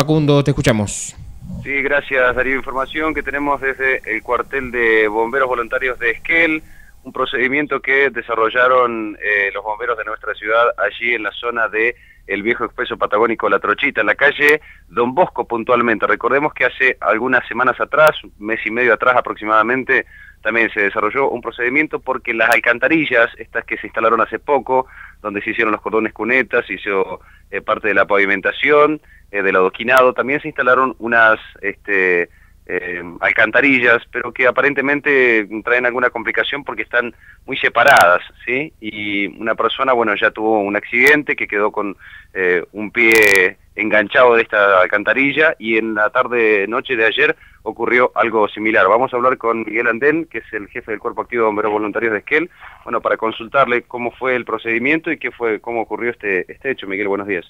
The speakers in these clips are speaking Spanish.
Facundo, te escuchamos. Sí, gracias Darío. Información que tenemos desde el cuartel de bomberos voluntarios de Esquel, un procedimiento que desarrollaron eh, los bomberos de nuestra ciudad allí en la zona de el viejo expreso patagónico La Trochita, en la calle Don Bosco puntualmente. Recordemos que hace algunas semanas atrás, un mes y medio atrás aproximadamente, también se desarrolló un procedimiento porque las alcantarillas, estas que se instalaron hace poco, donde se hicieron los cordones cunetas, se hizo eh, parte de la pavimentación, eh, del adoquinado, también se instalaron unas este, eh, alcantarillas, pero que aparentemente traen alguna complicación porque están muy separadas, ¿sí? Y una persona, bueno, ya tuvo un accidente que quedó con eh, un pie enganchado de esta alcantarilla y en la tarde, noche de ayer ocurrió algo similar. Vamos a hablar con Miguel Andén, que es el jefe del Cuerpo Activo de Bomberos Voluntarios de Esquel, bueno, para consultarle cómo fue el procedimiento y qué fue, cómo ocurrió este, este hecho. Miguel, buenos días.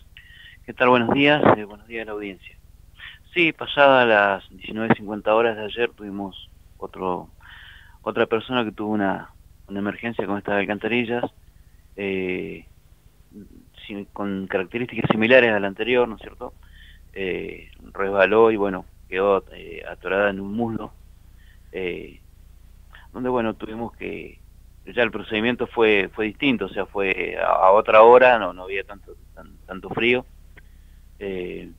¿Qué tal? Buenos días. Eh, buenos días a la audiencia. Sí, pasadas las 19.50 horas de ayer tuvimos otro otra persona que tuvo una, una emergencia con estas alcantarillas eh, con características similares a la anterior, ¿no es cierto? Eh, resbaló y bueno, quedó eh, atorada en un muslo, eh, donde bueno, tuvimos que, ya el procedimiento fue fue distinto, o sea, fue a, otra hora, no, no había tanto, tanto frío, eh,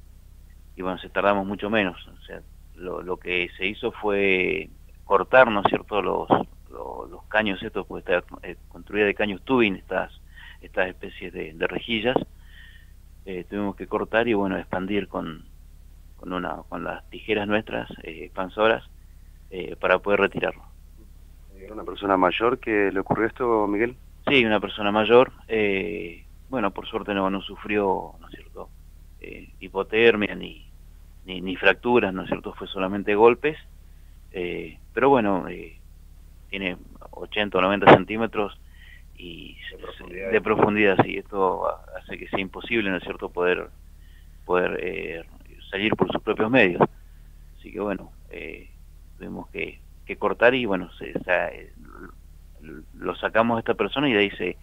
y bueno, se tardamos mucho menos. O sea, lo, lo que se hizo fue cortar, ¿no es cierto?, los, los, los caños estos, porque está eh, construida de caños tubing estas, estas especies de, de rejillas. Eh, tuvimos que cortar y bueno, expandir con, con, una, con las tijeras nuestras, eh, expansoras, eh, para poder retirarlo. ¿Era una persona mayor que le ocurrió esto, Miguel? Sí, una persona mayor. Bueno, por suerte no, no sufrió, ¿no es cierto?, eh, hipotermia ni, ni, ni, fracturas, ¿no es cierto? Fue solamente golpes, eh, pero bueno, eh, tiene 80 o 90 centímetros y de profundidad, de profundidad sí, esto hace que sea imposible, ¿no es cierto?, poder, poder eh, salir por sus propios medios. Así que bueno, eh, tuvimos que, que, cortar y bueno, se, se, lo sacamos a esta persona y de ahí se,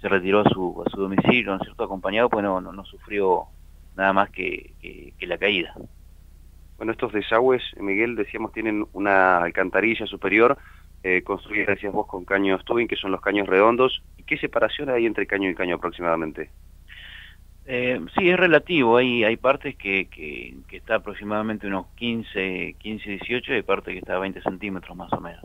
se retiró a su, a su domicilio, ¿no es cierto?, acompañado, pues no, no, no sufrió nada más que, que, que, la caída. Bueno, estos desagües, Miguel, decíamos, tienen una alcantarilla superior eh, construida, decías vos, con caños tubing, que son los caños redondos. ¿Y qué separación hay entre caño y caño aproximadamente? Eh, sí, es relativo. Hay, hay partes que, que, que, está aproximadamente unos 15, 15, 18 y hay partes que está a 20 centímetros más o menos.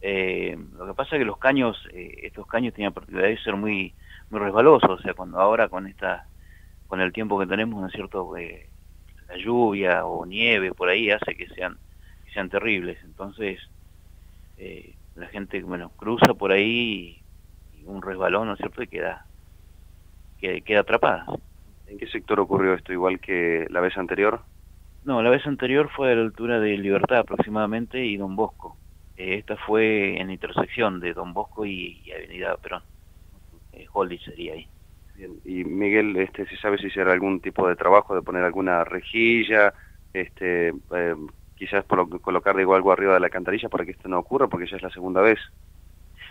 Eh, lo que pasa es que los caños, eh, estos caños tenían particularidad de ser muy, muy resbalosos. O sea, cuando ahora con esta con el tiempo que tenemos, ¿no es cierto?, eh, la lluvia o nieve por ahí hace que sean, que sean terribles. Entonces, eh, la gente, bueno, cruza por ahí y, y un resbalón, ¿no es cierto?, y queda, queda, queda atrapada. ¿En qué sector ocurrió esto, igual que la vez anterior? No, la vez anterior fue a la altura de Libertad aproximadamente y Don Bosco. Eh, esta fue en intersección de Don Bosco y, y Avenida Perón. Eh, sería ahí. Bien. Y Miguel, este, ¿se sabe si será algún tipo de trabajo de poner alguna rejilla, este, eh, quizás colocar digo, algo arriba de la alcantarilla para que esto no ocurra, porque ya es la segunda vez?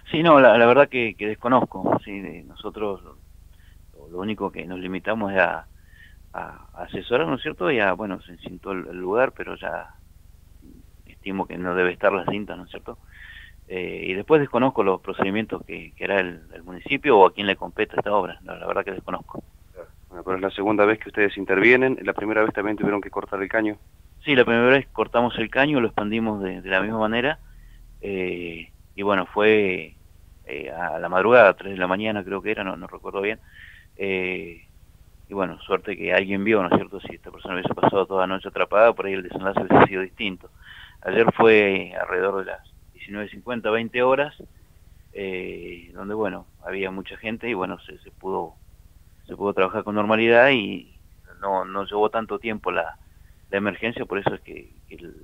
Sí, no, la, verdad que, que, desconozco. Sí, nosotros lo, único que nos limitamos es a, asesorar, ¿no es cierto? Y a, bueno, se el, el lugar, pero ya estimo que no debe estar la cinta, ¿no es cierto? Eh, y después desconozco los procedimientos que, que hará el, el, municipio o a quién le compete esta obra, la, la verdad que desconozco. Bueno, pero es la segunda vez que ustedes intervienen, la primera vez también tuvieron que cortar el caño. Sí, la primera vez cortamos el caño, lo expandimos de, de la misma manera, eh, y bueno, fue eh, a la madrugada, a 3 de la mañana creo que era, no, no recuerdo bien, eh, y bueno, suerte que alguien vio, ¿no es cierto? Si esta persona hubiese pasado toda la noche atrapada, por ahí el desenlace hubiese sido distinto. Ayer fue alrededor de las 19.50, 20 horas, eh, donde bueno, había mucha gente y bueno, se, se, pudo se pudo trabajar con normalidad y no, no llevó tanto tiempo la, la emergencia, por eso es que, que el,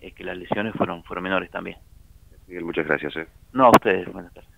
es que las lesiones fueron, fueron menores también. Miguel, muchas gracias. Eh. No, a ustedes, buenas tardes.